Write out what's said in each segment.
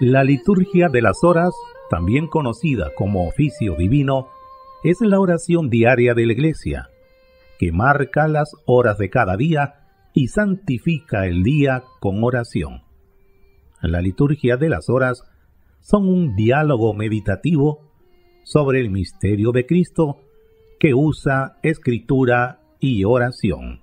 La liturgia de las horas, también conocida como oficio divino, es la oración diaria de la Iglesia, que marca las horas de cada día y santifica el día con oración. La liturgia de las horas son un diálogo meditativo sobre el misterio de Cristo que usa escritura y oración.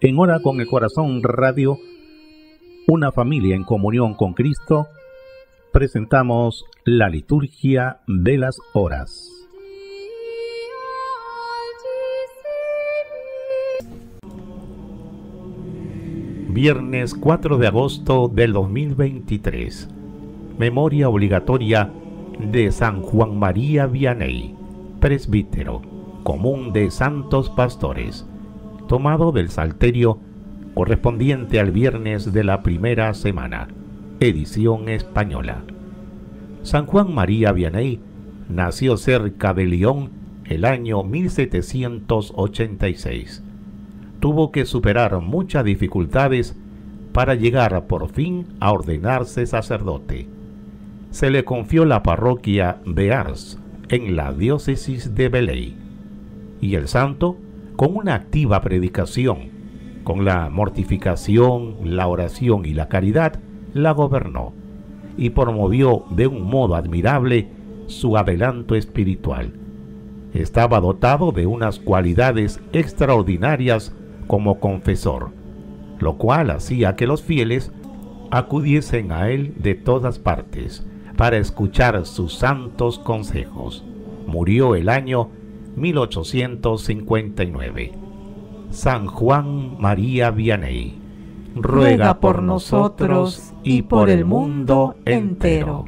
En Hora con el Corazón Radio, una familia en comunión con Cristo, presentamos la liturgia de las horas. Viernes 4 de agosto del 2023. Memoria obligatoria de San Juan María Vianney, presbítero, común de santos pastores, tomado del Salterio correspondiente al viernes de la primera semana, edición española. San Juan María Vianney nació cerca de Lyon el año 1786 tuvo que superar muchas dificultades para llegar por fin a ordenarse sacerdote. Se le confió la parroquia de Ars en la diócesis de Belay. Y el santo, con una activa predicación, con la mortificación, la oración y la caridad, la gobernó y promovió de un modo admirable su adelanto espiritual. Estaba dotado de unas cualidades extraordinarias como confesor, lo cual hacía que los fieles acudiesen a él de todas partes para escuchar sus santos consejos. Murió el año 1859. San Juan María Vianney, ruega por nosotros y por el mundo entero.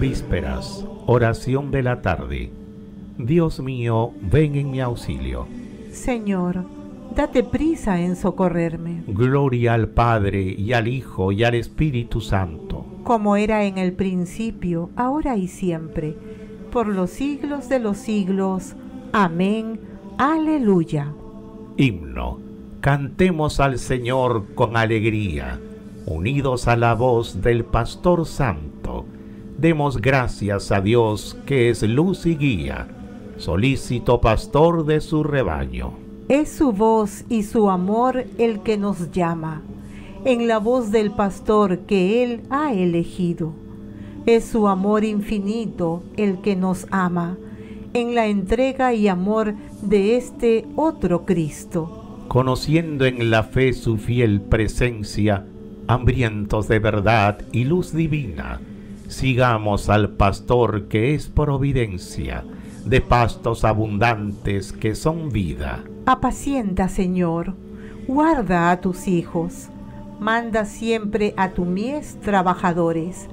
Vísperas, oración de la tarde. Dios mío, ven en mi auxilio. Señor, date prisa en socorrerme. Gloria al Padre y al Hijo y al Espíritu Santo. Como era en el principio, ahora y siempre, por los siglos de los siglos. Amén. Aleluya. Himno. Cantemos al Señor con alegría, unidos a la voz del Pastor Santo. Demos gracias a Dios que es luz y guía solícito pastor de su rebaño. Es su voz y su amor el que nos llama, en la voz del pastor que él ha elegido. Es su amor infinito el que nos ama, en la entrega y amor de este otro Cristo. Conociendo en la fe su fiel presencia, hambrientos de verdad y luz divina, sigamos al pastor que es providencia de pastos abundantes que son vida. Apacienta, Señor, guarda a tus hijos, manda siempre a tu mies trabajadores.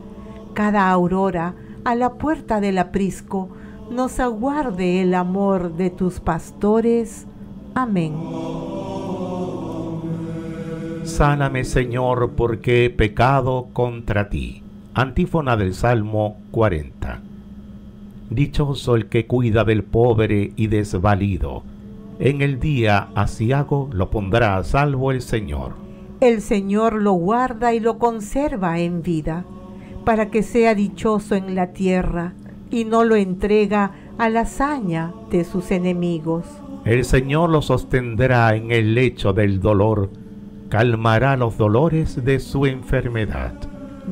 Cada aurora a la puerta del aprisco nos aguarde el amor de tus pastores. Amén. Sáname, Señor, porque he pecado contra ti. Antífona del Salmo 40. Dichoso el que cuida del pobre y desvalido. En el día asiago lo pondrá a salvo el Señor. El Señor lo guarda y lo conserva en vida, para que sea dichoso en la tierra y no lo entrega a la hazaña de sus enemigos. El Señor lo sostendrá en el lecho del dolor, calmará los dolores de su enfermedad.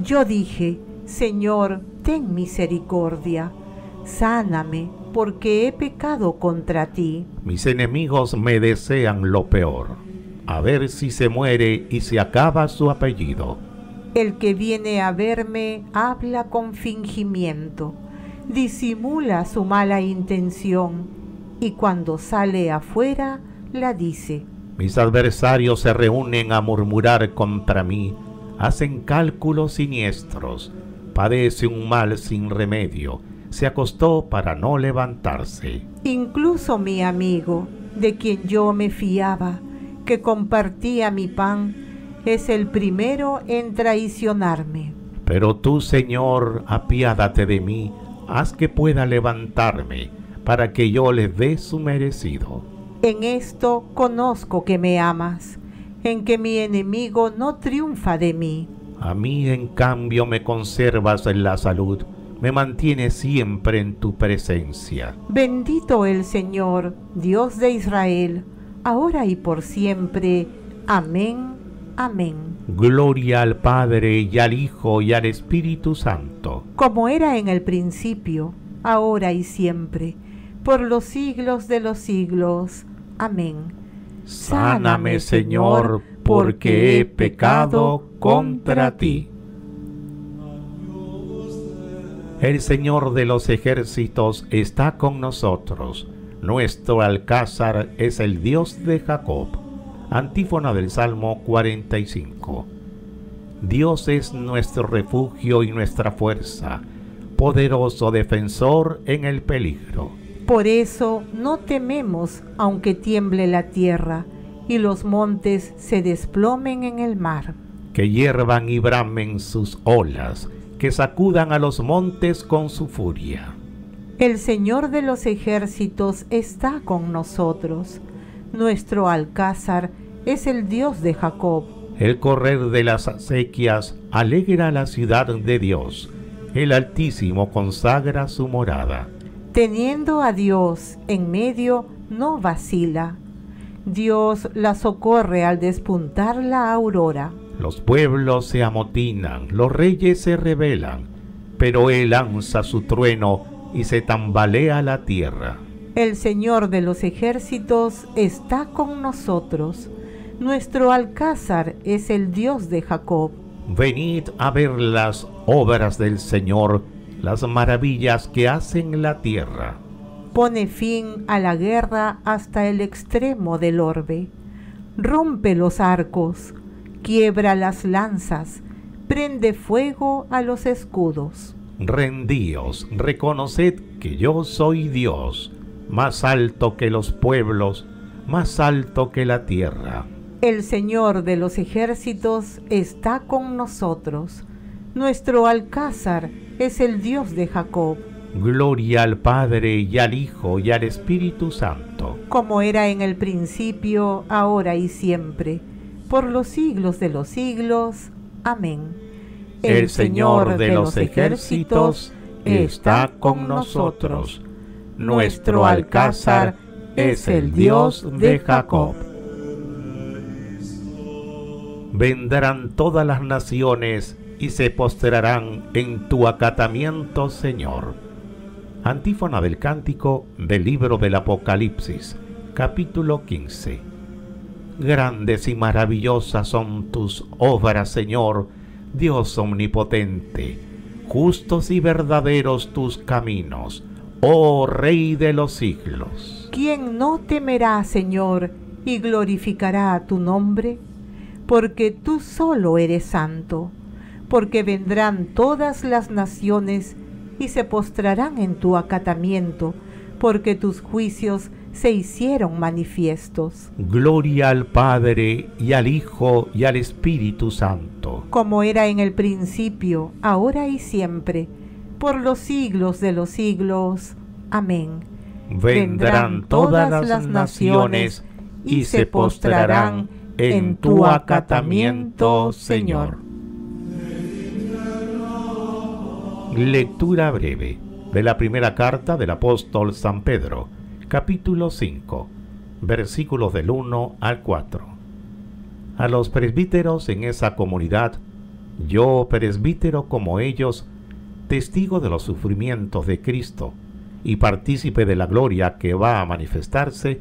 Yo dije, Señor, ten misericordia sáname, porque he pecado contra ti. Mis enemigos me desean lo peor, a ver si se muere y se acaba su apellido. El que viene a verme habla con fingimiento, disimula su mala intención y cuando sale afuera la dice. Mis adversarios se reúnen a murmurar contra mí, hacen cálculos siniestros, padece un mal sin remedio se acostó para no levantarse. Incluso mi amigo, de quien yo me fiaba, que compartía mi pan, es el primero en traicionarme. Pero tú, Señor, apiádate de mí, haz que pueda levantarme, para que yo le dé su merecido. En esto conozco que me amas, en que mi enemigo no triunfa de mí. A mí, en cambio, me conservas en la salud, me mantienes siempre en tu presencia. Bendito el Señor, Dios de Israel, ahora y por siempre. Amén. Amén. Gloria al Padre y al Hijo y al Espíritu Santo. Como era en el principio, ahora y siempre, por los siglos de los siglos. Amén. Sáname, Señor, porque he pecado contra ti. El Señor de los ejércitos está con nosotros. Nuestro alcázar es el Dios de Jacob. Antífona del Salmo 45. Dios es nuestro refugio y nuestra fuerza, poderoso defensor en el peligro. Por eso no tememos aunque tiemble la tierra y los montes se desplomen en el mar. Que hiervan y bramen sus olas, que sacudan a los montes con su furia. El Señor de los ejércitos está con nosotros. Nuestro alcázar es el Dios de Jacob. El correr de las acequias alegra la ciudad de Dios. El Altísimo consagra su morada. Teniendo a Dios en medio, no vacila. Dios la socorre al despuntar la aurora. Los pueblos se amotinan, los reyes se rebelan, pero Él lanza su trueno y se tambalea la tierra. El Señor de los ejércitos está con nosotros. Nuestro alcázar es el Dios de Jacob. Venid a ver las obras del Señor, las maravillas que hacen la tierra. Pone fin a la guerra hasta el extremo del orbe. Rompe los arcos, quiebra las lanzas, prende fuego a los escudos. Rendíos, reconoced que yo soy Dios, más alto que los pueblos, más alto que la tierra. El Señor de los ejércitos está con nosotros. Nuestro alcázar es el Dios de Jacob. Gloria al Padre y al Hijo y al Espíritu Santo. Como era en el principio, ahora y siempre, por los siglos de los siglos. Amén. El Señor de los ejércitos está con nosotros. Nuestro alcázar es el Dios de Jacob. Vendrán todas las naciones y se postrarán en tu acatamiento, Señor. Antífona del cántico del libro del Apocalipsis, capítulo 15. Grandes y maravillosas son tus obras, Señor, Dios omnipotente. Justos y verdaderos tus caminos, oh Rey de los siglos. ¿Quién no temerá, Señor, y glorificará tu nombre? Porque tú solo eres santo, porque vendrán todas las naciones y se postrarán en tu acatamiento, porque tus juicios se hicieron manifiestos. Gloria al Padre y al Hijo y al Espíritu Santo. Como era en el principio, ahora y siempre, por los siglos de los siglos. Amén. Vendrán todas las naciones y se postrarán en tu acatamiento, Señor. Lectura breve de la primera carta del apóstol San Pedro, capítulo 5, versículos del 1 al 4. A los presbíteros en esa comunidad, yo, presbítero como ellos, testigo de los sufrimientos de Cristo y partícipe de la gloria que va a manifestarse,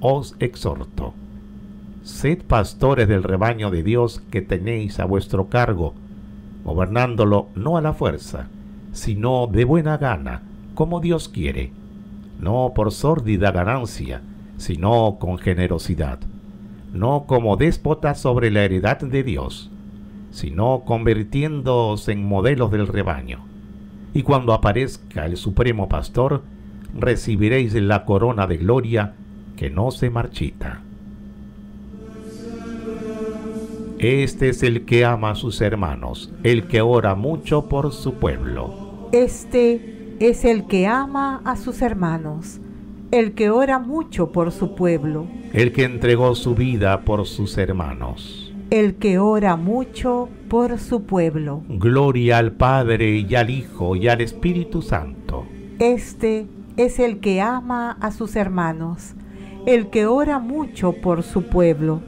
os exhorto. Sed pastores del rebaño de Dios que tenéis a vuestro cargo, gobernándolo no a la fuerza, sino de buena gana, como Dios quiere, no por sórdida ganancia, sino con generosidad, no como déspota sobre la heredad de Dios, sino convirtiéndoos en modelos del rebaño. Y cuando aparezca el Supremo Pastor, recibiréis la corona de gloria que no se marchita. Este es el que ama a sus hermanos, el que ora mucho por su pueblo. Este es el que ama a sus hermanos, el que ora mucho por su pueblo. El que entregó su vida por sus hermanos. el que ora mucho por su pueblo. Gloria al Padre y al Hijo y al Espíritu Santo. Este es el que ama a sus hermanos, el que ora mucho por su pueblo.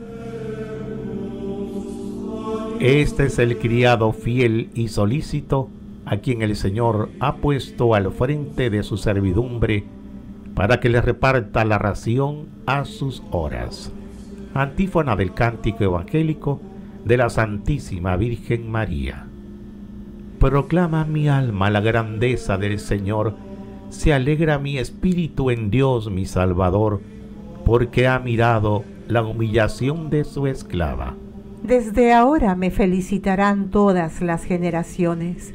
Este es el criado fiel y solícito a quien el Señor ha puesto al frente de su servidumbre para que le reparta la ración a sus horas. Antífona del cántico evangélico de la Santísima Virgen María. Proclama mi alma la grandeza del Señor, se alegra mi espíritu en Dios mi Salvador, porque ha mirado la humillación de su esclava. Desde ahora me felicitarán todas las generaciones,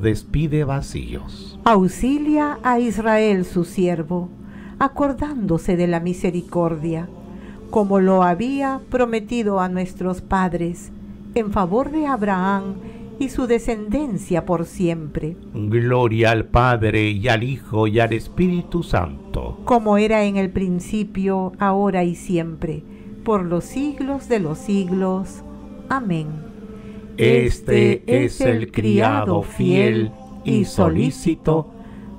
despide vacíos. Auxilia a Israel su siervo, acordándose de la misericordia, como lo había prometido a nuestros padres, en favor de Abraham y su descendencia por siempre. Gloria al Padre y al Hijo y al Espíritu Santo. Como era en el principio, ahora y siempre, por los siglos de los siglos. Amén. Este es el criado fiel y solícito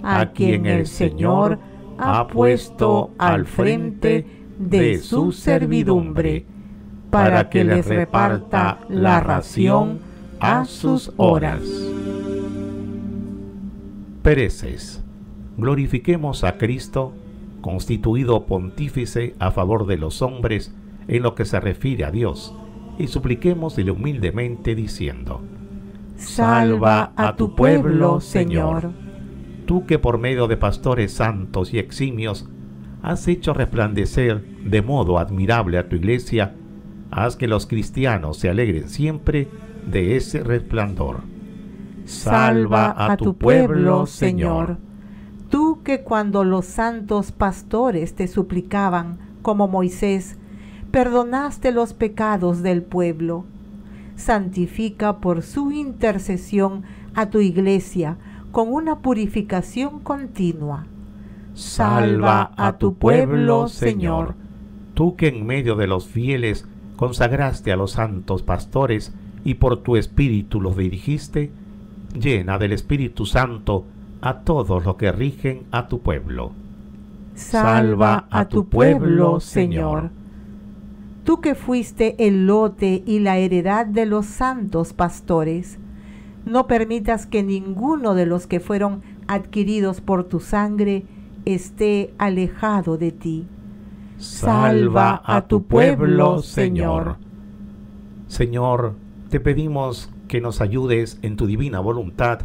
a quien el Señor ha puesto al frente de su servidumbre para que les reparta la ración a sus horas. Pereces. Glorifiquemos a Cristo, constituido pontífice a favor de los hombres en lo que se refiere a Dios, y supliquémosle humildemente diciendo, Salva a tu pueblo, Señor. Tú que por medio de pastores santos y eximios has hecho resplandecer de modo admirable a tu iglesia, haz que los cristianos se alegren siempre de ese resplandor. Salva a tu pueblo, Señor. Tú que cuando los santos pastores te suplicaban, como Moisés, perdonaste los pecados del pueblo. Santifica por su intercesión a tu iglesia con una purificación continua. Salva a tu pueblo, Señor. Tú que en medio de los fieles consagraste a los santos pastores y por tu espíritu los dirigiste, llena del Espíritu Santo a todos los que rigen a tu pueblo. Salva a tu pueblo, Señor. Tú que fuiste el lote y la heredad de los santos pastores, no permitas que ninguno de los que fueron adquiridos por tu sangre esté alejado de ti. Salva a tu pueblo, Señor. Señor, te pedimos que nos ayudes en tu divina voluntad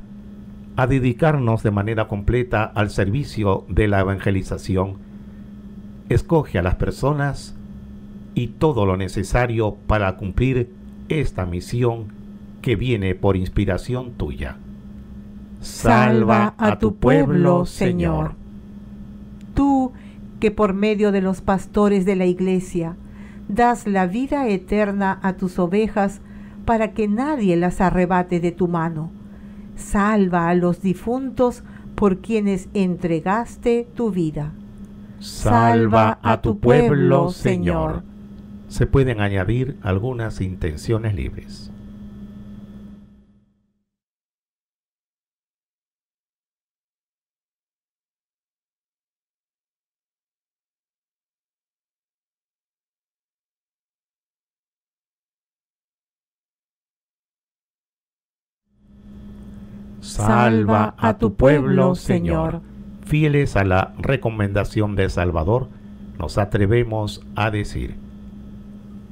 a dedicarnos de manera completa al servicio de la evangelización. Escoge a las personas y todo lo necesario para cumplir esta misión que viene por inspiración tuya. Salva a tu pueblo, Señor. Tú que por medio de los pastores de la iglesia das la vida eterna a tus ovejas para que nadie las arrebate de tu mano. Salva a los difuntos por quienes entregaste tu vida. Salva a tu pueblo, Señor. Se pueden añadir algunas intenciones libres. Salva a tu pueblo, Señor. Fieles a la recomendación de Salvador, nos atrevemos a decir,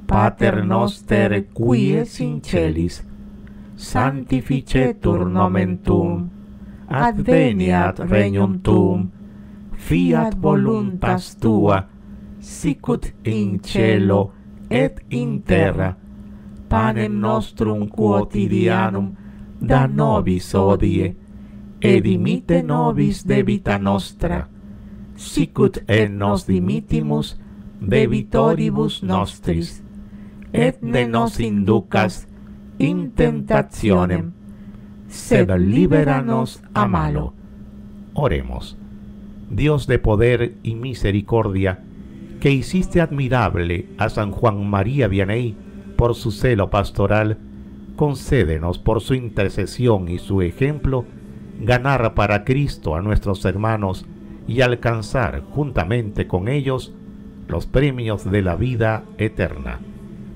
Pater noster qui es in celis, sanctificetur nomen tuum, adveniat regnum tuum, fiat voluntas tua, sicut in cielo et in terra, panem nostrum quotidianum da nobis odie, et dimite nobis debita nostra, sicut et nos dimitimus debitoribus nostris, et ne nos inducas in tentationem, sed liberanos a malo. Oremos. Dios de poder y misericordia, que hiciste admirable a San Juan María Vianney por su celo pastoral, concédenos por su intercesión y su ejemplo ganar para Cristo a nuestros hermanos y alcanzar juntamente con ellos los premios de la vida eterna.